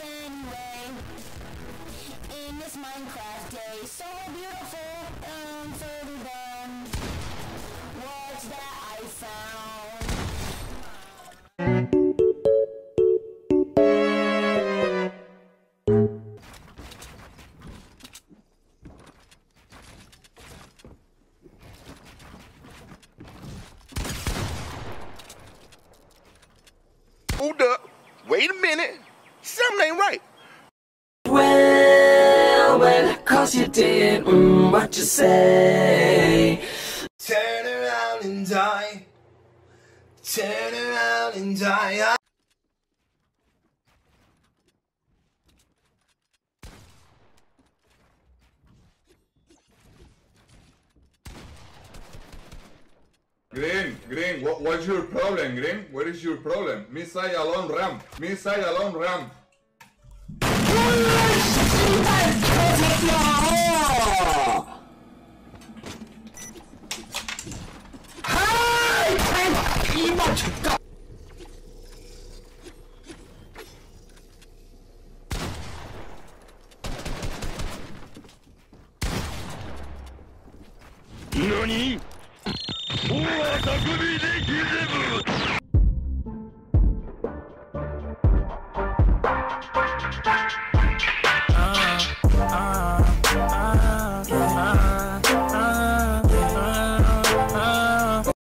anyway. In this Minecraft day, so beautiful. Um, further what's that I found? Hold up. Wait a minute. Something ain't right. Well, well, cause you did mm, what you say. Turn around and die. Turn around and die. Green, Green, what, what's your problem, Green? What is your problem? Missile alone ramp. Missile alone ramp. NANI たは匠できれば